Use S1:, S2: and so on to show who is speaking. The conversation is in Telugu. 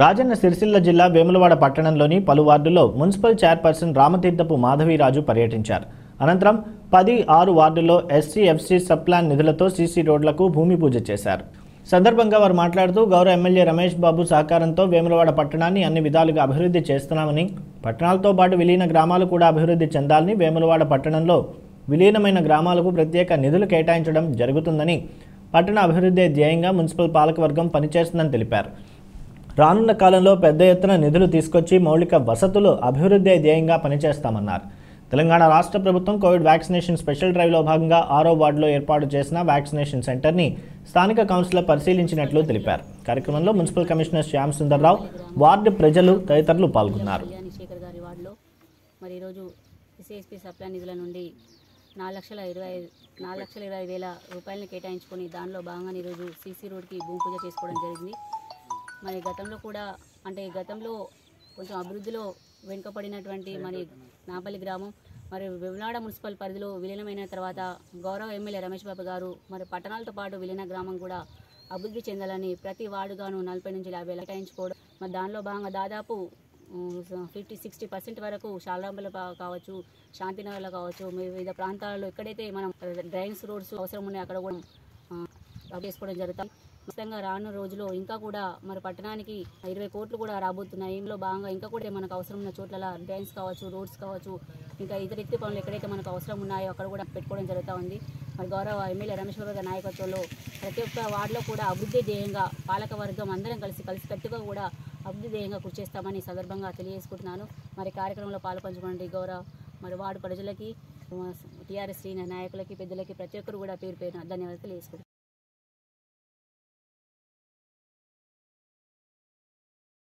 S1: రాజన్న సిరిసిల్ల జిల్లా వేములవాడ పట్టణంలోని పలు వార్డుల్లో మున్సిపల్ చైర్పర్సన్ రామతీర్థపు మాధవీరాజు పర్యటించారు. అనంతరం పది ఆరు వార్డుల్లో ఎస్సీ ఎఫ్సీ సబ్ప్లాన్ నిధులతో సీసీ రోడ్లకు భూమి పూజ చేశారు. సందర్భంగా వారు మాట్లాడుతూ గౌరవ ఎమ్మెల్యే రమేష్ బాబు సహకారంతో వేములవాడ పట్టణాన్ని అన్ని విధాలుగా అభివృద్ధి చేస్తున్నామని పట్టణాలతో పాటు విలీన గ్రామాలు కూడా అభివృద్ధి చెందాలని వేములవాడ పట్టణంలో విలీనమైన గ్రామాలకు ప్రత్యేక నిధులు కేటాయించడం జరుగుతుందని పట్టణ అభివృద్ధి ధ్యేయంగా మున్సిపల్ పాలకవర్గం పనిచేస్తుందని తెలిపారు. రానున్న కాలంలో పెద్ద ఎత్తున నిధులు తీసుకొచ్చి మౌలిక వసతులు అభివృద్ధి ధ్యేయంగా పనిచేస్తామన్నారు. తెలంగాణ రాష్ట్ర ప్రభుత్వం కోవిడ్ వ్యాక్సినేషన్ స్పెషల్ డ్రైవ్లో భాగంగా ఆరో వార్డులో ఏర్పాటు చేసిన వ్యాక్సినేషన్ సెంటర్ని స్థానిక కౌన్సిలర్ పరిశీలించినట్లు తెలిపారు. కార్యక్రమంలో municipal commissioner Shyam Sundar Rao ward ప్రజలు తదితరులు పాల్గొన్నారు.
S2: వార్డులో మరి ఈరోజు ఎస్ఏఎస్పీ సప్లై నిధుల నుండి నాలుగు లక్షల ఇరవై నాలుగు లక్షల ఇరవై వేల రూపాయలను కేటాయించుకొని దానిలో భాగంగా ఈరోజు సీసీ రోడ్కి భూమి పూజ చేసుకోవడం జరిగింది. మరి గతంలో కూడా అంటే గతంలో కొంచెం అభివృద్ధిలో వెనుకబడినటువంటి మరి నాపల్లి గ్రామం మరి వెమ్లాడ మున్సిపల్ పరిధిలో విలీనమైన తర్వాత గౌరవ ఎమ్మెల్యే రమేష్ బాబు గారు మరి పట్టణాలతో పాటు విలీన గ్రామం కూడా అభివృద్ధి చెందాలని ప్రతి వార్డుగాను నలభై నుంచి యాభై వేలు కేటాయించుకోవడం మరి దానిలో భాగంగా దాదాపు ఫిఫ్టీ సిక్స్టీ పర్సెంట్ వరకు శాలరాంబలో కావచ్చు శాంతినగర్లో కావచ్చు వివిధ ప్రాంతాలలో ఎక్కడైతే మనం డ్రైన్స్ రోడ్స్ అవసరం ఉన్నాయి అక్కడ కూడా చేసుకోవడం జరుగుతుంది ఖచ్చితంగా రానున్న రోజుల్లో ఇంకా కూడా మరి పట్టణానికి ఇరవై కోట్లు కూడా రాబోతున్నాయి. ఇందులో భాగంగా ఇంకా కూడా మనకు అవసరం ఉన్న చోట్ల డ్రైన్స్ కావచ్చు రోడ్స్ కావచ్చు ఇంకా ఇతర ఎత్తి పనులు ఎక్కడైతే మనకు అవసరం ఉన్నాయో అక్కడ కూడా పెట్టుకోవడం జరుగుతూ ఉంది. మరి గౌరవ ఎమ్మెల్యే రమేష్ గారి నాయకత్వంలో ప్రతి ఒక్క వార్డులో కూడా అభివృద్ధి ధ్యేయంగా పాలక వర్గం అందరం కలిసి కలిసికట్టుగా కూడా అభివృద్ధి ధ్యేయంగా కృషి చేస్తామని సందర్భంగా తెలియజేసుకుంటున్నాను. మరి కార్యక్రమంలో పాల్పంచుకోండి గౌరవ. మరి వార్డు ప్రజలకి టీఆర్ఎస్ నాయకులకి పెద్దలకి ప్రతి ఒక్కరు కూడా పేరు పేరున ధన్యవాదాలు తెలియజేసుకుంటున్నాను.